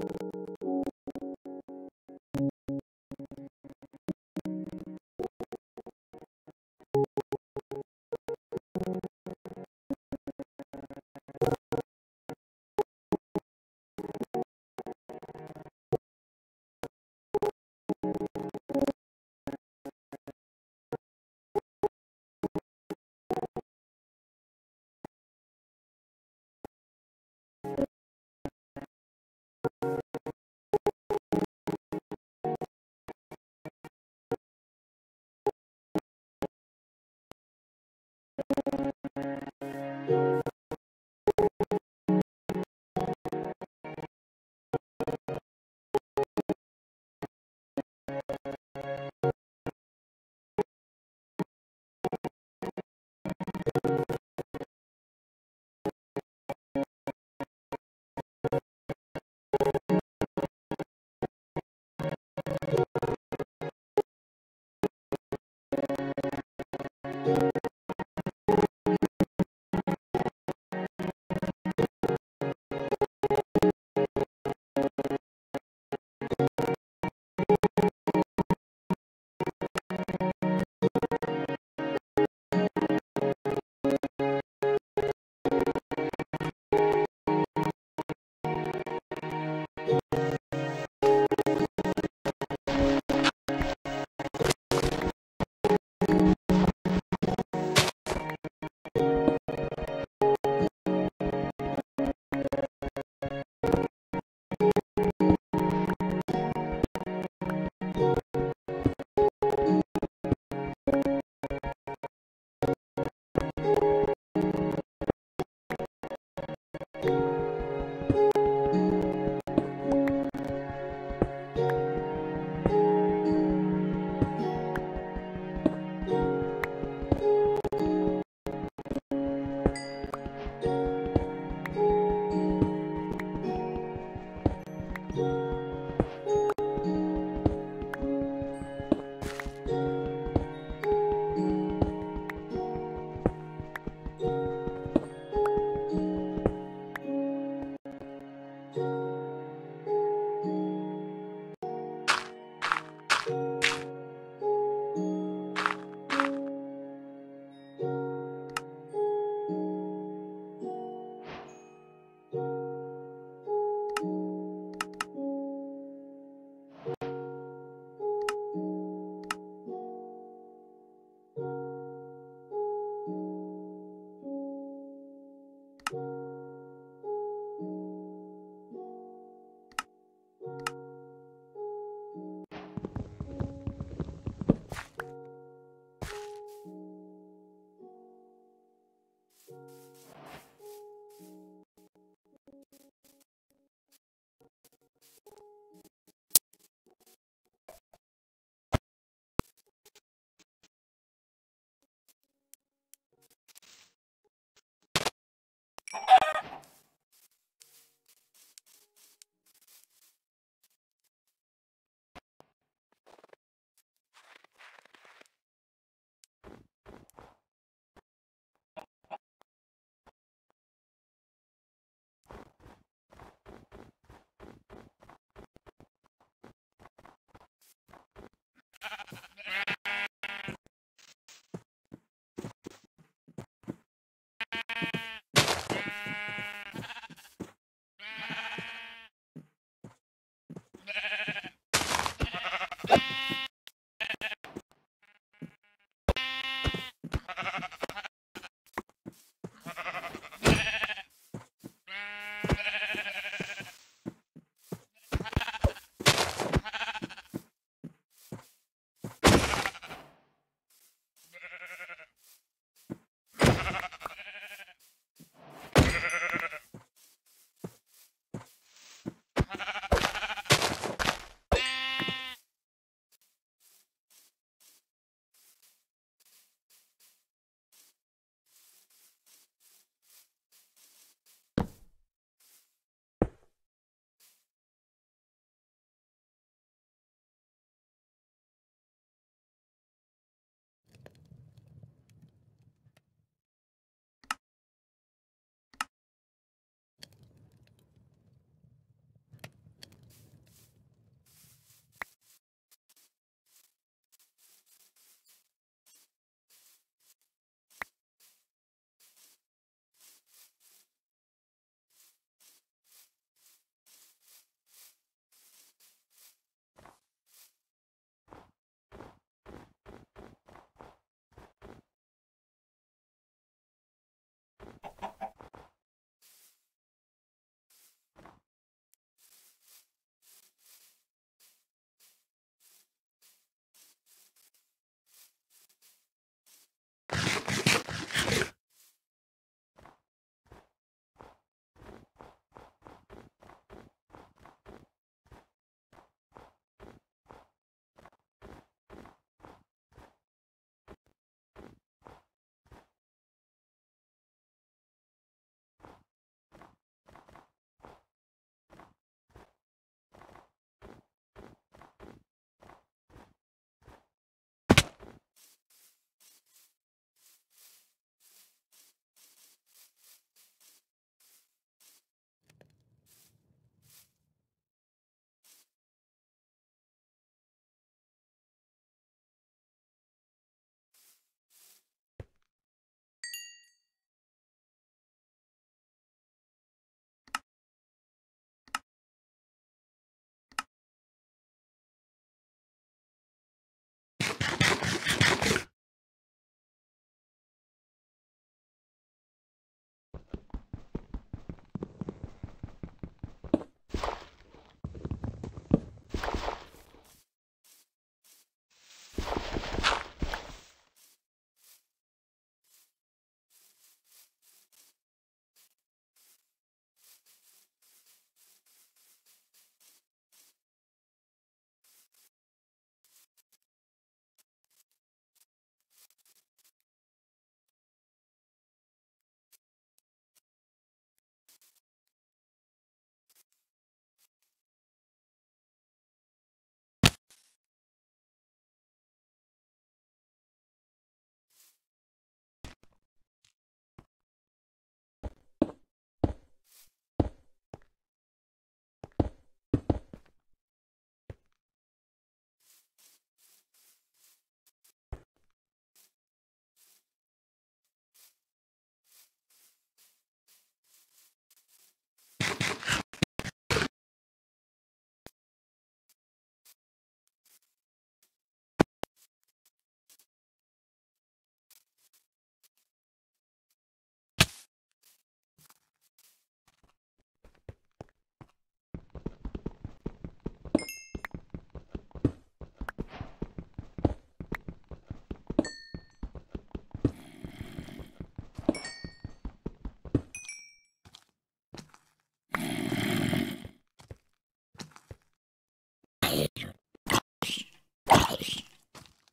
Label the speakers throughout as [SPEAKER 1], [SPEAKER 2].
[SPEAKER 1] Thank you.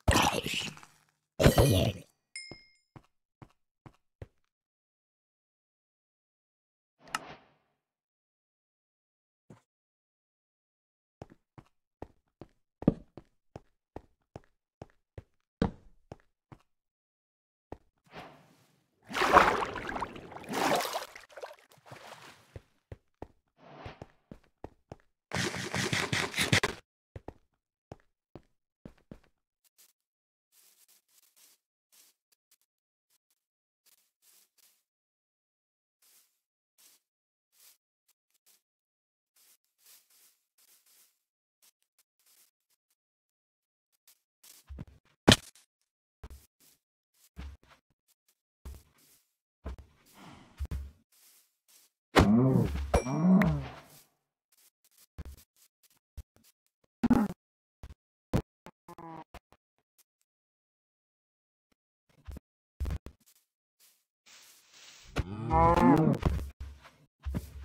[SPEAKER 1] Hello.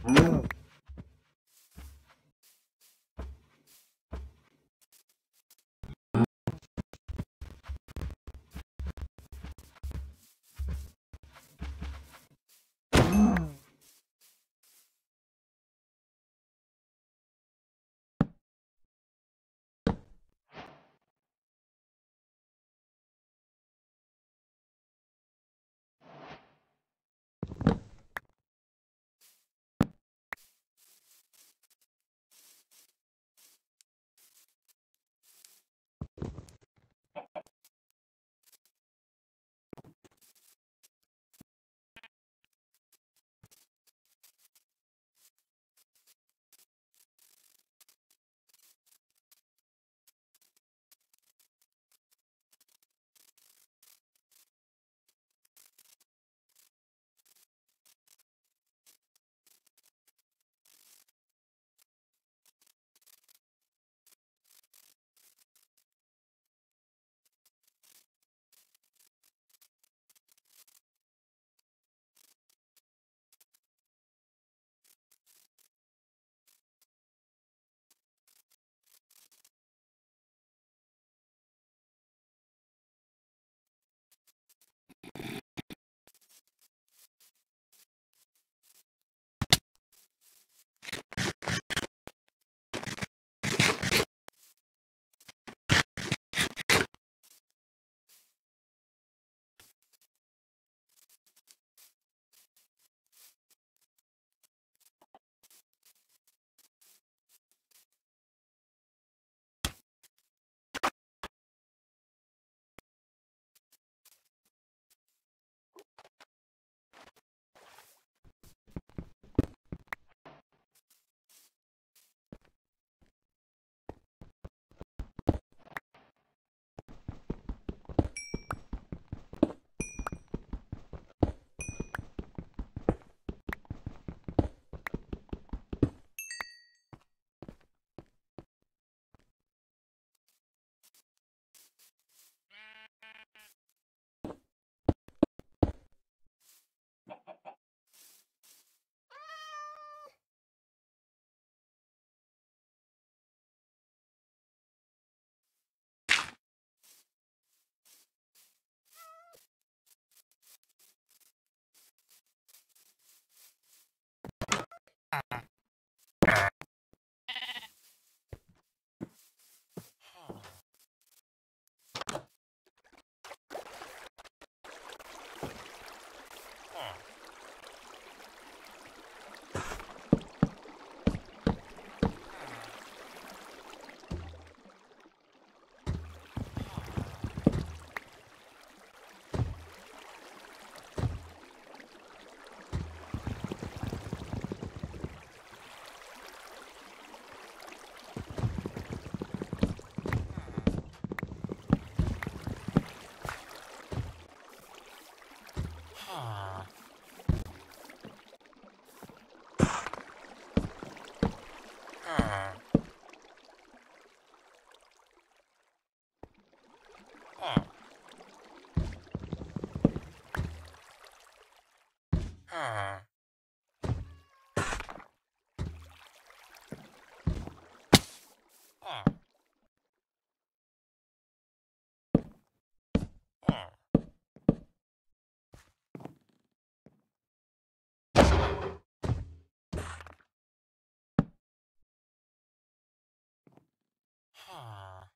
[SPEAKER 1] Mm-hmm. Ah.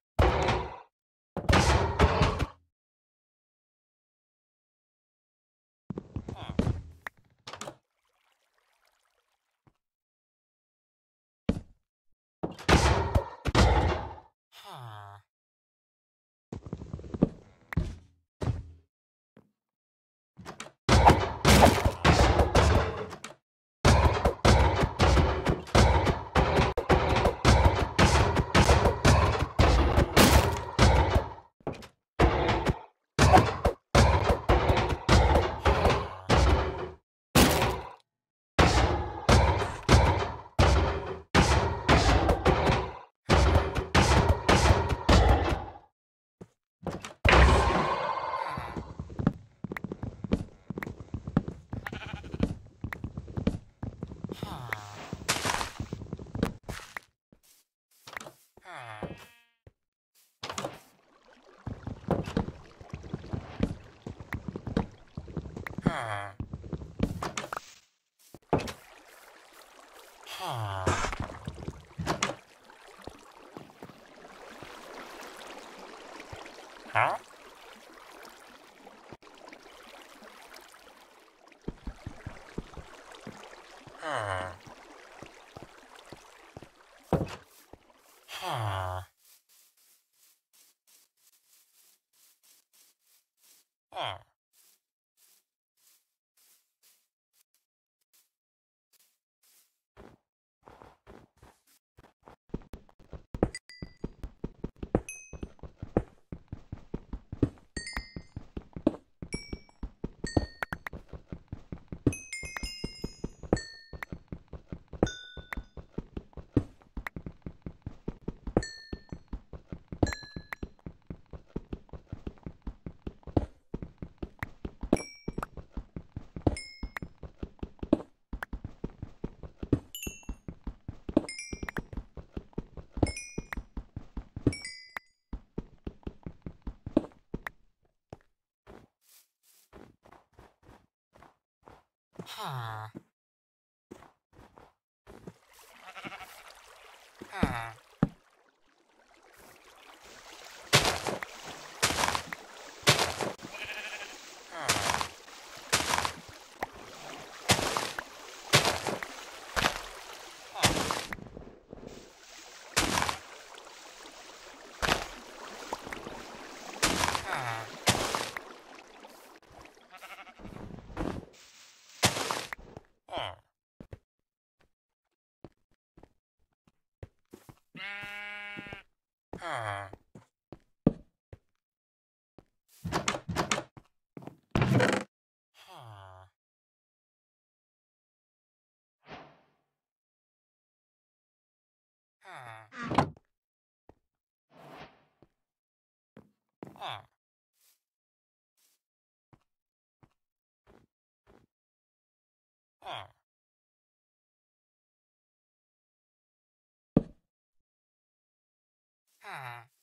[SPEAKER 1] Huh. Ah. Ah. Ah. ha!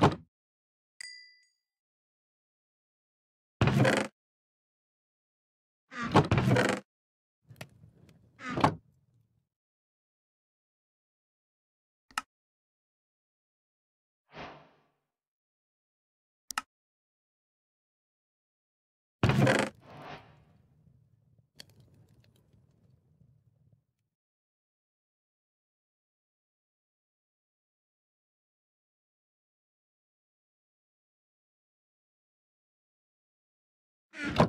[SPEAKER 1] Ah. Oh.